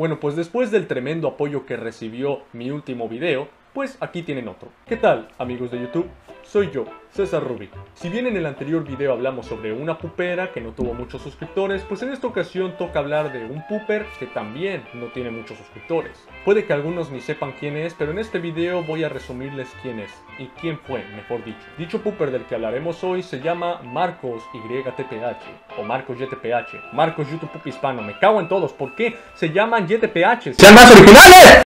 Bueno, pues después del tremendo apoyo que recibió mi último video, pues aquí tienen otro. ¿Qué tal, amigos de YouTube? Soy yo, César Rubik. Si bien en el anterior video hablamos sobre una pupera que no tuvo muchos suscriptores, pues en esta ocasión toca hablar de un puper que también no tiene muchos suscriptores. Puede que algunos ni sepan quién es, pero en este video voy a resumirles quién es y quién fue, mejor dicho. Dicho puper del que hablaremos hoy se llama Marcos YTPH o Marcos YTPH. Marcos YouTube Pup Hispano. Me cago en todos. ¿Por qué se llaman YTPH? ¡Sean más originales!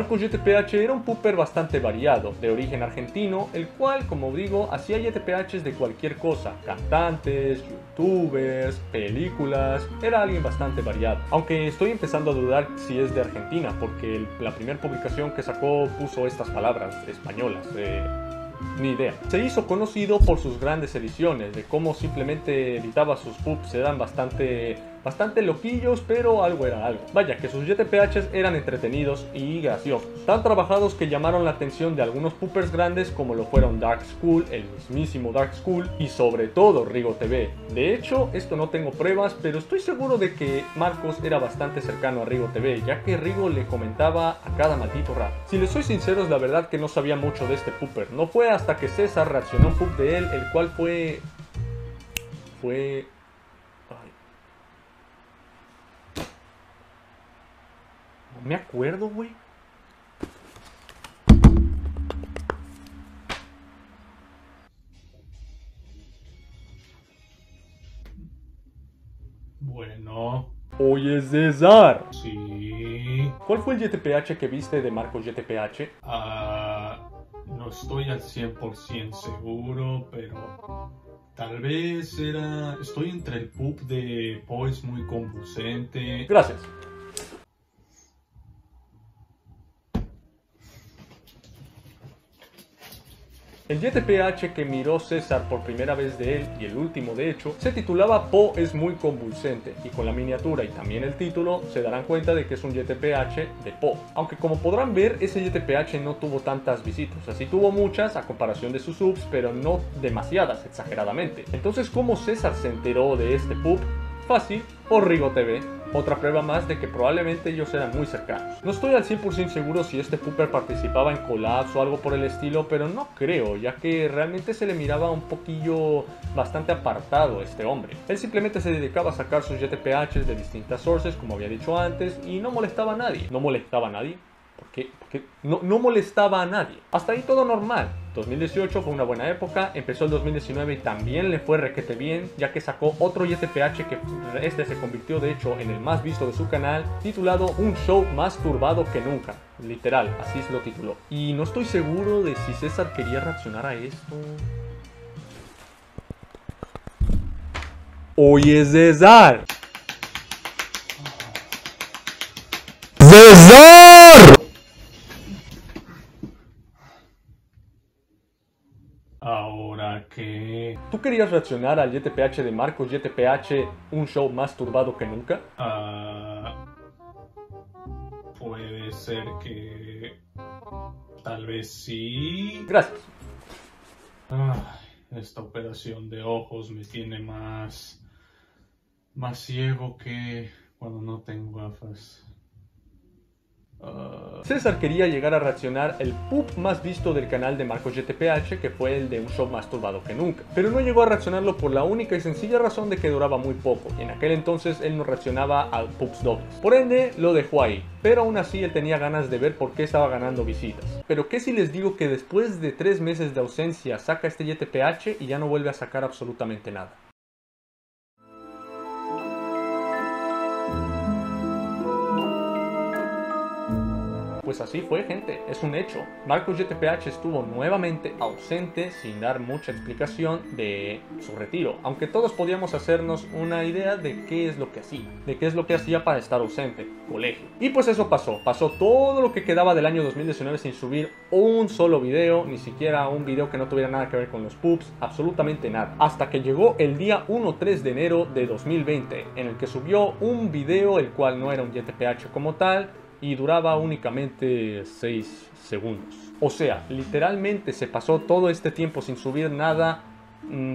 Marcos YTPH era un pooper bastante variado, de origen argentino, el cual, como digo, hacía YTPHs de cualquier cosa, cantantes, youtubers, películas, era alguien bastante variado. Aunque estoy empezando a dudar si es de Argentina, porque la primera publicación que sacó puso estas palabras españolas. Eh, ni idea. Se hizo conocido por sus grandes ediciones, de cómo simplemente editaba sus pubs, eran bastante, bastante loquillos, pero algo era algo. Vaya, que sus YTPHs eran entretenidos y graciosos, tan trabajados que llamaron la atención de algunos poopers grandes como lo fueron Dark School, el mismísimo Dark School y sobre todo Rigo TV. De hecho, esto no tengo pruebas, pero estoy seguro de que Marcos era bastante cercano a Rigo TV, ya que Rigo le comentaba a cada maldito rap. Si les soy sincero, es la verdad que no sabía mucho de este pooper, no fue hasta que César reaccionó a un pub de él, el cual fue... Fue... Ay. No me acuerdo, güey. Bueno, Oye, César. sí. ¿Cuál fue el YTPH que viste de Marcos YTPH? Ah, no estoy al 100% seguro, pero tal vez era... Estoy entre el pub de Po es muy convincente. Gracias. El YTPH que miró César por primera vez de él, y el último de hecho, se titulaba Po es muy convulsente, y con la miniatura y también el título se darán cuenta de que es un YTPH de Po. Aunque como podrán ver, ese YTPH no tuvo tantas visitas, así tuvo muchas a comparación de sus subs, pero no demasiadas exageradamente. Entonces, ¿cómo César se enteró de este pub? Fácil, por Rigo TV. Otra prueba más de que probablemente ellos eran muy cercanos. No estoy al 100% seguro si este Pooper participaba en collabs o algo por el estilo, pero no creo, ya que realmente se le miraba un poquillo bastante apartado a este hombre. Él simplemente se dedicaba a sacar sus YTPHs de distintas sources, como había dicho antes, y no molestaba a nadie. No molestaba a nadie, porque, no molestaba a nadie. Hasta ahí todo normal. 2018 fue una buena época, empezó el 2019 y también le fue requete bien, ya que sacó otro YTPH que este se convirtió de hecho en el más visto de su canal, titulado Un show más turbado que nunca. Literal, así se lo tituló. Y no estoy seguro de si César quería reaccionar a esto. Oye, César. ¡César! ¿Tú querías reaccionar al YTPH de Marcos YTPH, un show más turbado que nunca? Ah, puede ser que... Tal vez sí. Gracias. Ay, esta operación de ojos me tiene más... Más ciego que cuando no tengo gafas. César quería llegar a reaccionar el pub más visto del canal de Marcos YTPH, que fue el de un show más turbado que nunca. Pero no llegó a reaccionarlo por la única y sencilla razón de que duraba muy poco, y en aquel entonces él no reaccionaba a pubs dobles. Por ende, lo dejó ahí. Pero aún así él tenía ganas de ver por qué estaba ganando visitas. Pero qué si les digo que después de 3 meses de ausencia saca este YTPH y ya no vuelve a sacar absolutamente nada. Pues así fue gente, es un hecho. Marcos GTPH estuvo nuevamente ausente sin dar mucha explicación de su retiro, aunque todos podíamos hacernos una idea de qué es lo que hacía, de qué es lo que hacía para estar ausente, colegio. Y pues eso pasó, pasó todo lo que quedaba del año 2019 sin subir un solo video, ni siquiera un video que no tuviera nada que ver con los pups, absolutamente nada. Hasta que llegó el día 1-3 de enero de 2020, en el que subió un video el cual no era un JTPH como tal, y duraba únicamente 6 segundos. O sea, literalmente se pasó todo este tiempo sin subir nada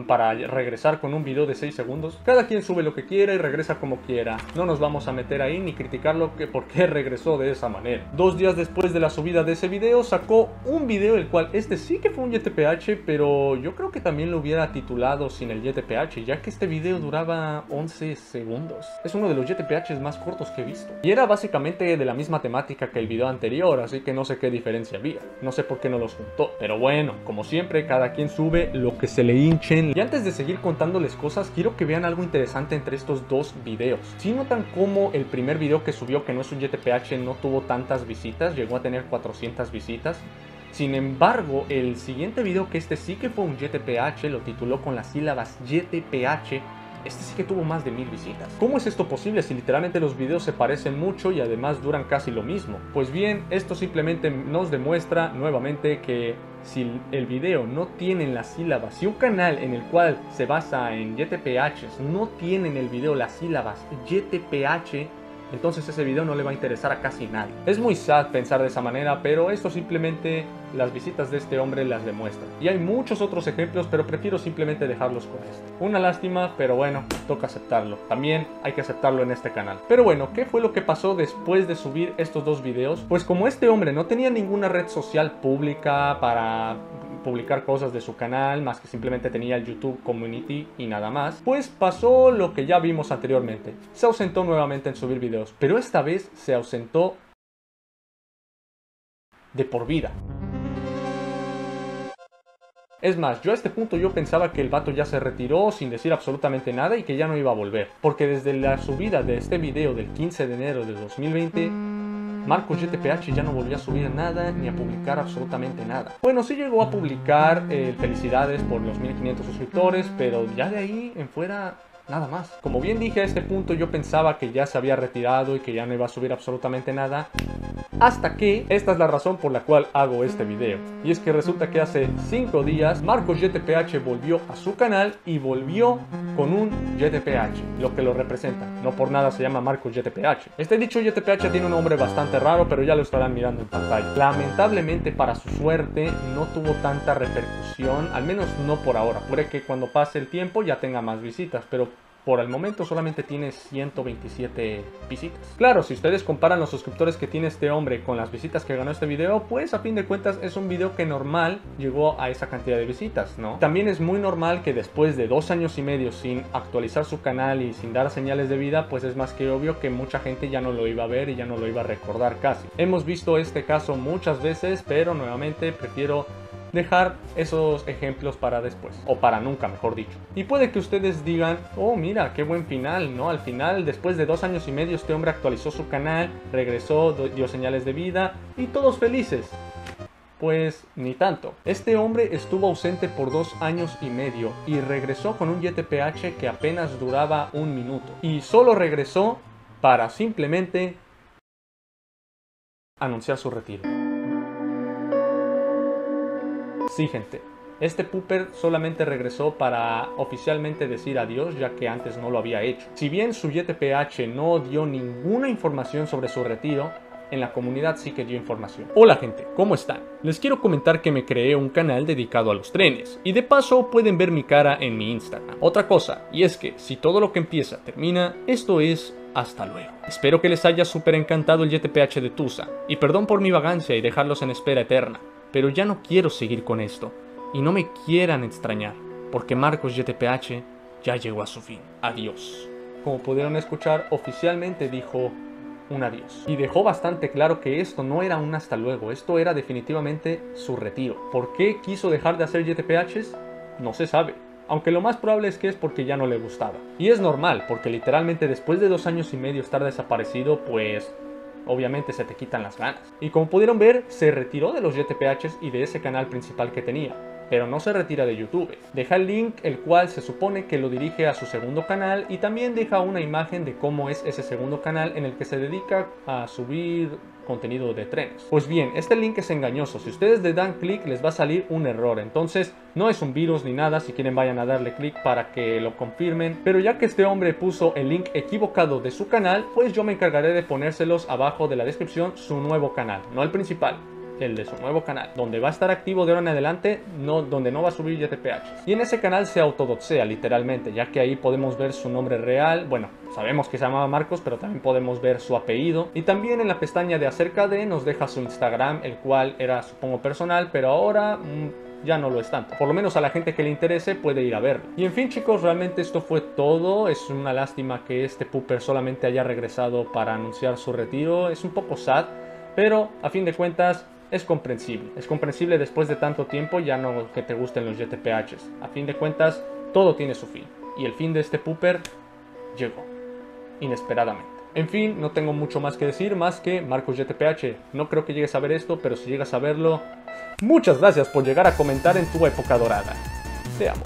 para regresar con un video de 6 segundos. Cada quien sube lo que quiera y regresa como quiera. No nos vamos a meter ahí ni criticarlo que por qué regresó de esa manera. Dos días después de la subida de ese video sacó un video el cual este sí que fue un YTPH, pero yo creo que también lo hubiera titulado sin el YTPH, ya que este video duraba 11 segundos. Es uno de los YTPHs más cortos que he visto. Y era básicamente de la misma temática que el video anterior, así que no sé qué diferencia había. No sé por qué no los juntó. Pero bueno, como siempre, cada quien sube lo que se le y antes de seguir contándoles cosas, quiero que vean algo interesante entre estos dos videos. Si notan cómo el primer video que subió, que no es un YTPH, no tuvo tantas visitas, llegó a tener 400 visitas. Sin embargo, el siguiente video, que este sí que fue un YTPH, lo tituló con las sílabas YTPH, este sí que tuvo más de mil visitas. ¿Cómo es esto posible si literalmente los videos se parecen mucho y además duran casi lo mismo? Pues bien, esto simplemente nos demuestra nuevamente que si el video no tiene las sílabas, si un canal en el cual se basa en YTPHs no tiene en el video las sílabas YTPH, entonces ese video no le va a interesar a casi nadie. Es muy sad pensar de esa manera, pero esto simplemente las visitas de este hombre las demuestran. Y hay muchos otros ejemplos, pero prefiero simplemente dejarlos con esto. Una lástima, pero bueno, toca aceptarlo. También hay que aceptarlo en este canal. Pero bueno, ¿qué fue lo que pasó después de subir estos dos videos? Pues como este hombre no tenía ninguna red social pública para publicar cosas de su canal, más que simplemente tenía el YouTube Community y nada más, pues pasó lo que ya vimos anteriormente. Se ausentó nuevamente en subir videos, pero esta vez se ausentó de por vida. Es más, yo a este punto yo pensaba que el vato ya se retiró sin decir absolutamente nada y que ya no iba a volver. Porque desde la subida de este video del 15 de enero de 2020 Marcos GTPH ya no volvió a subir nada ni a publicar absolutamente nada. Bueno, sí llegó a publicar eh, felicidades por los 1500 suscriptores, pero ya de ahí en fuera nada más. Como bien dije a este punto yo pensaba que ya se había retirado y que ya no iba a subir absolutamente nada, hasta que esta es la razón por la cual hago este video. Y es que resulta que hace 5 días Marcos JTPH volvió a su canal y volvió con un JTPH, lo que lo representa. No por nada se llama Marcos JTPH. Este dicho JTPH tiene un nombre bastante raro, pero ya lo estarán mirando en pantalla. Lamentablemente para su suerte no tuvo tanta repercusión, al menos no por ahora. Puede que cuando pase el tiempo ya tenga más visitas, pero por el momento solamente tiene 127 visitas. Claro, si ustedes comparan los suscriptores que tiene este hombre con las visitas que ganó este video, pues a fin de cuentas es un video que normal llegó a esa cantidad de visitas, ¿no? También es muy normal que después de dos años y medio sin actualizar su canal y sin dar señales de vida, pues es más que obvio que mucha gente ya no lo iba a ver y ya no lo iba a recordar casi. Hemos visto este caso muchas veces, pero nuevamente prefiero dejar esos ejemplos para después, o para nunca, mejor dicho. Y puede que ustedes digan, oh mira, qué buen final, ¿no? Al final, después de dos años y medio, este hombre actualizó su canal, regresó, dio señales de vida, y todos felices. Pues ni tanto. Este hombre estuvo ausente por dos años y medio y regresó con un YTPH que apenas duraba un minuto. Y solo regresó para simplemente anunciar su retiro. Sí, gente. Este Pooper solamente regresó para oficialmente decir adiós ya que antes no lo había hecho. Si bien su YTPH no dio ninguna información sobre su retiro, en la comunidad sí que dio información. Hola gente, ¿cómo están? Les quiero comentar que me creé un canal dedicado a los trenes y de paso pueden ver mi cara en mi Instagram. Otra cosa, y es que si todo lo que empieza termina, esto es hasta luego. Espero que les haya súper encantado el YTPH de Tusa y perdón por mi vagancia y dejarlos en espera eterna pero ya no quiero seguir con esto y no me quieran extrañar, porque Marcos YTPH ya llegó a su fin. Adiós. Como pudieron escuchar, oficialmente dijo un adiós. Y dejó bastante claro que esto no era un hasta luego, esto era definitivamente su retiro. ¿Por qué quiso dejar de hacer YTPHs? No se sabe. Aunque lo más probable es que es porque ya no le gustaba. Y es normal, porque literalmente después de dos años y medio estar desaparecido, pues obviamente se te quitan las ganas. Y como pudieron ver, se retiró de los YTPHs y de ese canal principal que tenía pero no se retira de YouTube. Deja el link el cual se supone que lo dirige a su segundo canal y también deja una imagen de cómo es ese segundo canal en el que se dedica a subir contenido de trenes. Pues bien, este link es engañoso. Si ustedes le dan clic les va a salir un error. Entonces no es un virus ni nada. Si quieren vayan a darle clic para que lo confirmen. Pero ya que este hombre puso el link equivocado de su canal, pues yo me encargaré de ponérselos abajo de la descripción su nuevo canal, no el principal el de su nuevo canal, donde va a estar activo de ahora en adelante, no, donde no va a subir YTPH. Y en ese canal se autodoxea literalmente, ya que ahí podemos ver su nombre real, bueno, sabemos que se llamaba Marcos, pero también podemos ver su apellido. Y también en la pestaña de acerca de nos deja su Instagram, el cual era supongo personal, pero ahora... Mm, ya no lo es tanto. Por lo menos a la gente que le interese puede ir a verlo. Y en fin chicos, realmente esto fue todo. Es una lástima que este Pooper solamente haya regresado para anunciar su retiro. Es un poco sad, pero a fin de cuentas es comprensible. Es comprensible después de tanto tiempo ya no que te gusten los YTPHs. A fin de cuentas, todo tiene su fin. Y el fin de este pooper llegó. Inesperadamente. En fin, no tengo mucho más que decir, más que Marcos YTPH. No creo que llegues a ver esto, pero si llegas a verlo, muchas gracias por llegar a comentar en tu época dorada. Te amo.